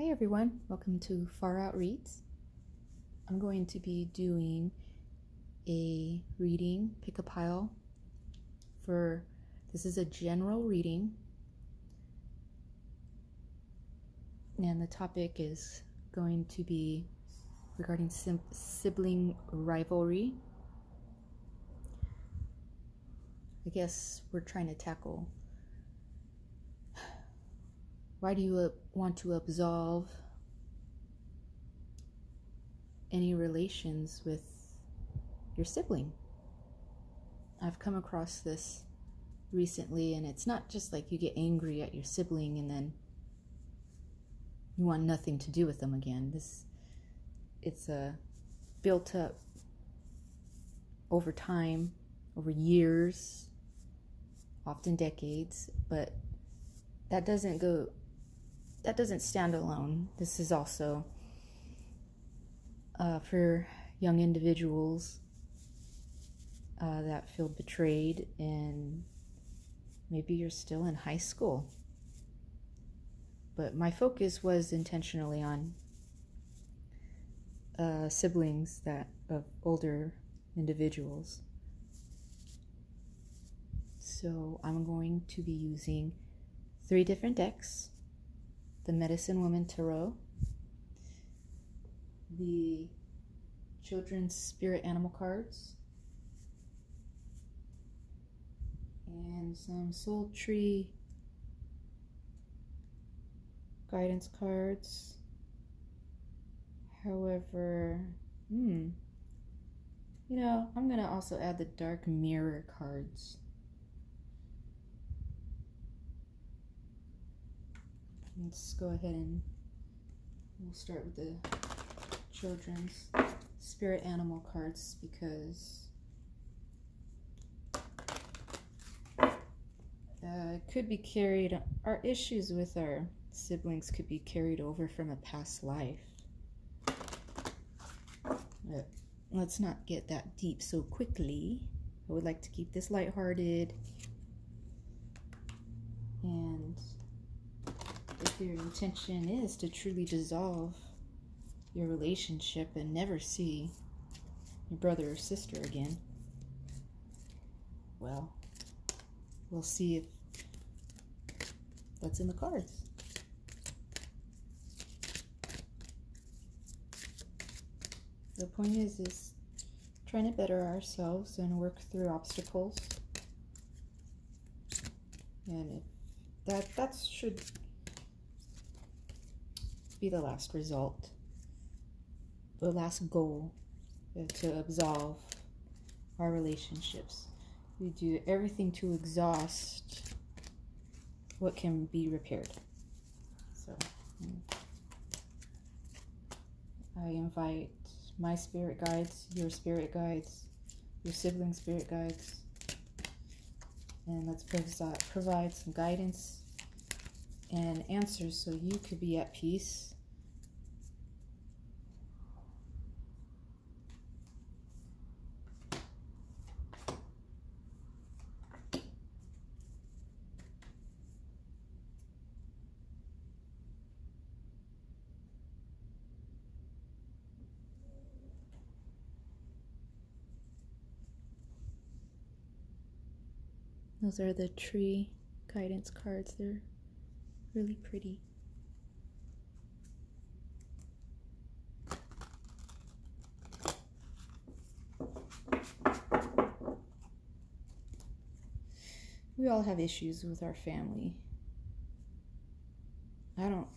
Hi everyone, welcome to Farrowt Readz. I'm going to be doing a reading, pick a pile for this is a general reading. And the topic is going to be regarding sibling rivalry. I guess we're trying to tackle why do you want to absolve any relations with your sibling? I've come across this recently, and it's not just like you get angry at your sibling and then you want nothing to do with them again. This it's a built up over time, over years, often decades, but that doesn't go that doesn't stand alone. This is also uh, for young individuals uh, that feel betrayed, and maybe you're still in high school. But my focus was intentionally on uh, siblings that of older individuals. So I'm going to be using three different decks the Medicine Woman Tarot, the Children's Spirit Animal cards, and some Soul Tree guidance cards. However, hmm, you know, I'm going to also add the Dark Mirror cards. Let's go ahead and we'll start with the children's spirit animal cards because uh, it could be carried, our issues with our siblings could be carried over from a past life. But let's not get that deep so quickly. I would like to keep this lighthearted and your intention is to truly dissolve your relationship and never see your brother or sister again, well, we'll see if that's in the cards. The point is, is trying to better ourselves and work through obstacles. And that that should be the last result, the last goal uh, to absolve our relationships. We do everything to exhaust what can be repaired. So mm. I invite my spirit guides, your spirit guides, your sibling spirit guides, and let's provide some guidance and answers so you could be at peace Those are the tree guidance cards. They're really pretty. We all have issues with our family. I don't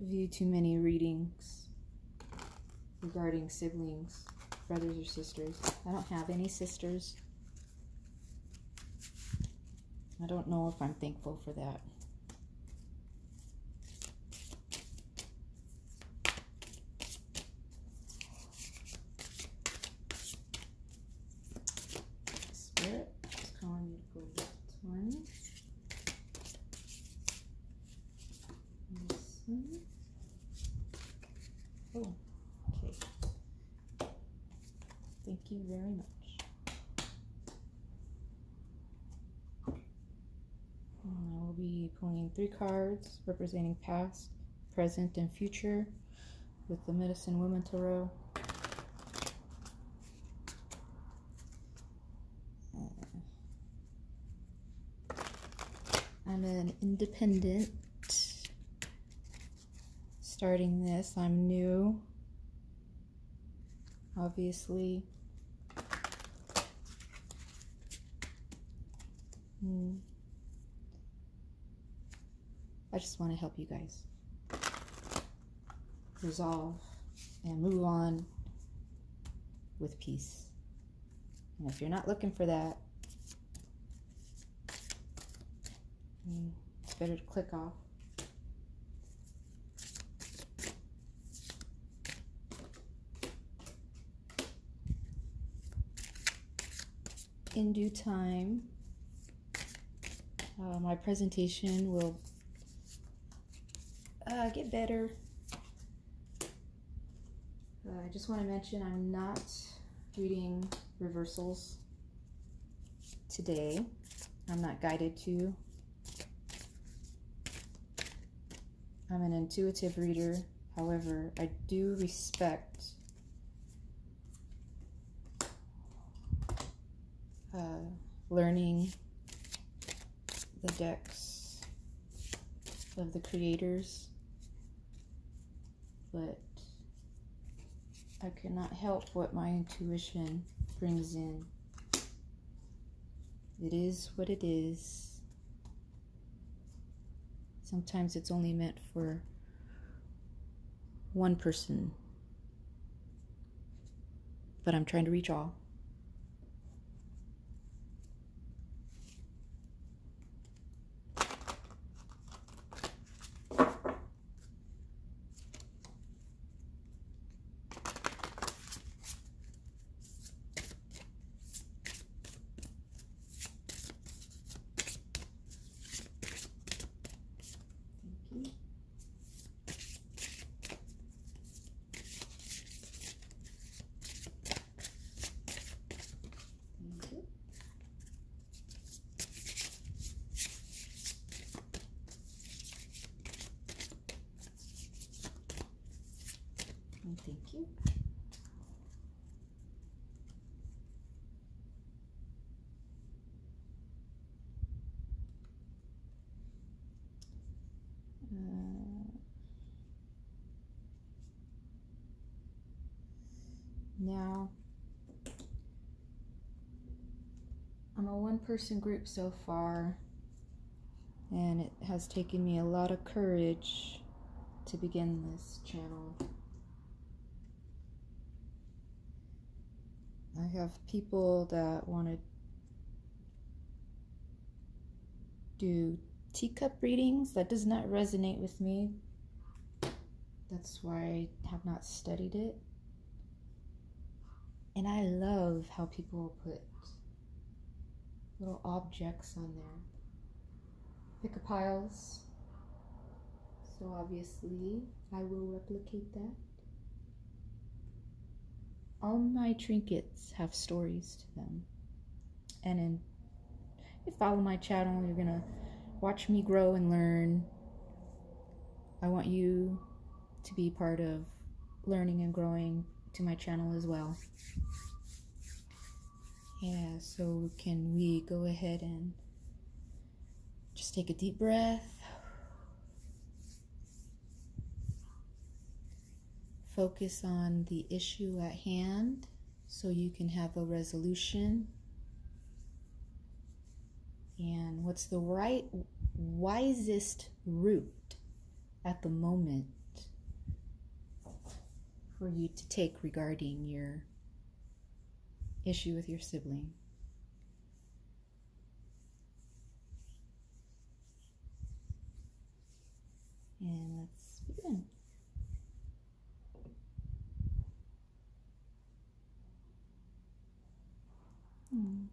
view too many readings regarding siblings, brothers or sisters. I don't have any sisters. I don't know if I'm thankful for that. Is calling. This one. Oh, okay. Thank you very much. And I will be pulling three cards representing past, present, and future with the Medicine Woman Tarot. I'm an independent starting this. I'm new, obviously. Hmm. I just want to help you guys resolve and move on with peace. And if you're not looking for that, hmm, it's better to click off. In due time, uh, my presentation will uh, get better. Uh, I just want to mention I'm not reading reversals today. I'm not guided to. I'm an intuitive reader. However, I do respect uh, learning the decks of the creators, but I cannot help what my intuition brings in. It is what it is. Sometimes it's only meant for one person, but I'm trying to reach all. thank you. Uh, now, I'm a one person group so far, and it has taken me a lot of courage to begin this channel. I have people that want to do teacup readings. That does not resonate with me. That's why I have not studied it. And I love how people put little objects on there. Pick a piles. So obviously I will replicate that all my trinkets have stories to them. And in, if you follow my channel, you're gonna watch me grow and learn. I want you to be part of learning and growing to my channel as well. Yeah, so can we go ahead and just take a deep breath? Focus on the issue at hand so you can have a resolution. And what's the right, wisest route at the moment for you to take regarding your issue with your sibling? And let's begin.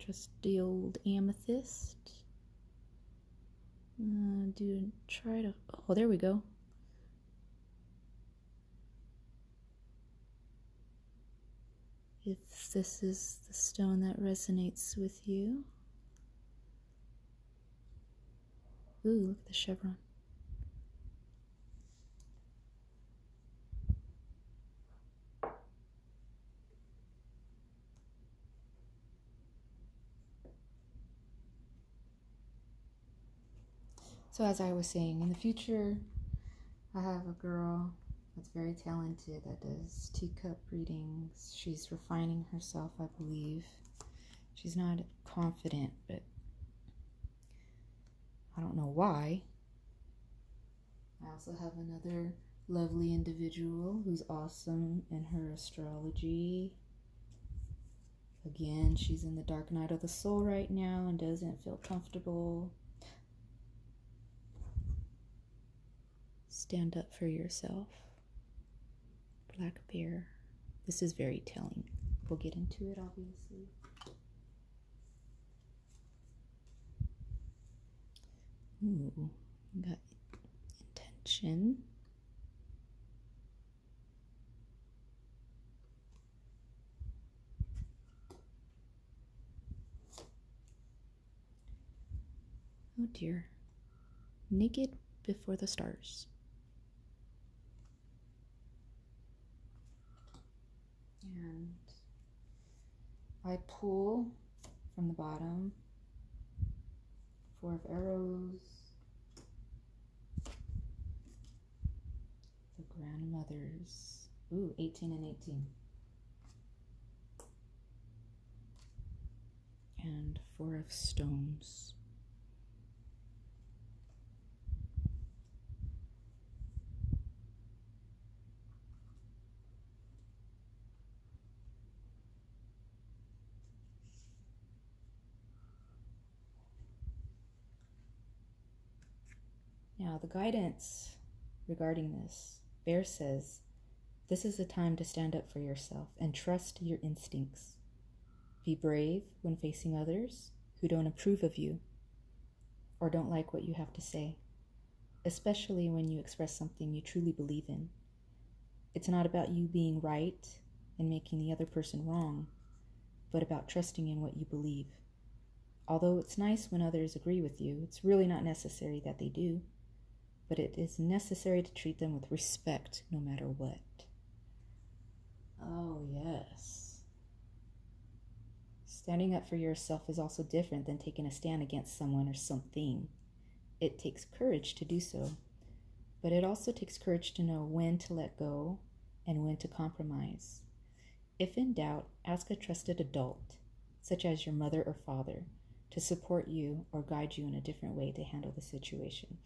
just the old amethyst. Uh, do try to. Oh, there we go. if this is the stone that resonates with you. Ooh, look at the chevron. So, as I was saying, in the future, I have a girl that's very talented that does teacup readings. She's refining herself, I believe. She's not confident, but I don't know why. I also have another lovely individual who's awesome in her astrology. Again, she's in the dark night of the soul right now and doesn't feel comfortable. Stand up for yourself. Black Bear. This is very telling. We'll get into it, obviously. Ooh, got intention. Oh dear. Naked before the stars. And I pull from the bottom four of arrows, the grandmothers. Ooh, 18 and 18. And four of stones. Now, the guidance regarding this, Bear says, this is a time to stand up for yourself and trust your instincts. Be brave when facing others who don't approve of you or don't like what you have to say, especially when you express something you truly believe in. It's not about you being right and making the other person wrong, but about trusting in what you believe. Although it's nice when others agree with you, it's really not necessary that they do but it is necessary to treat them with respect no matter what. Oh, yes. Standing up for yourself is also different than taking a stand against someone or something. It takes courage to do so, but it also takes courage to know when to let go and when to compromise. If in doubt, ask a trusted adult, such as your mother or father, to support you or guide you in a different way to handle the situation.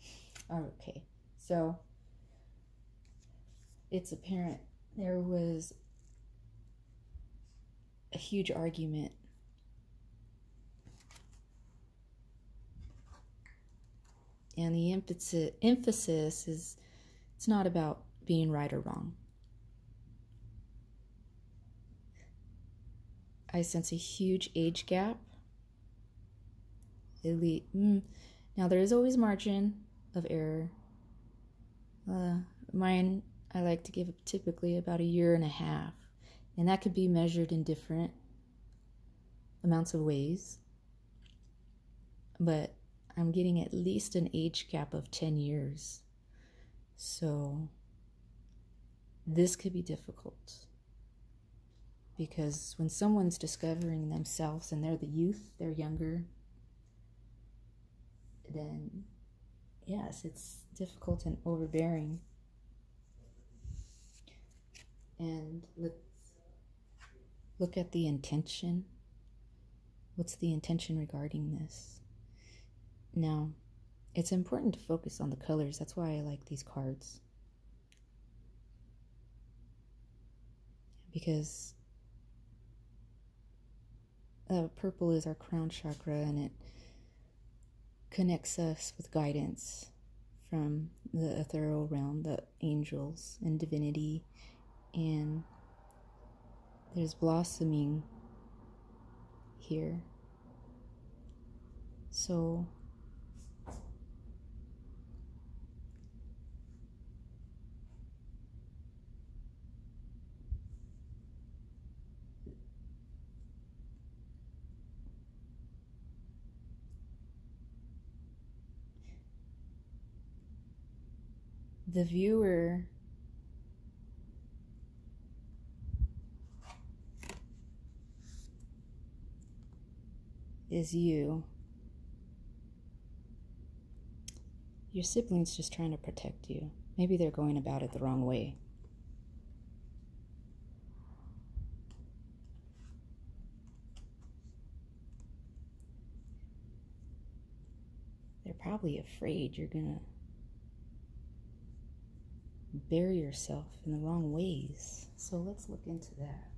Okay, so it's apparent there was a huge argument. And the emphasis, is it's not about being right or wrong. I sense a huge age gap. Elite. Mm. Now, there is always margin of error. Uh, mine, I like to give typically about a year and a half, and that could be measured in different amounts of ways. But I'm getting at least an age gap of 10 years. So this could be difficult. Because when someone's discovering themselves and they're the youth, they're younger, then yes, it's difficult and overbearing. And let's look at the intention. What's the intention regarding this? Now, it's important to focus on the colors. That's why I like these cards. Because uh, purple is our crown chakra and it connects us with guidance from the ethereal realm, the angels and divinity, and there's blossoming here. So, the viewer is you. your sibling's just trying to protect you. Maybe they're going about it the wrong way. They're probably afraid you're going to bury yourself in the wrong ways. So let's look into that.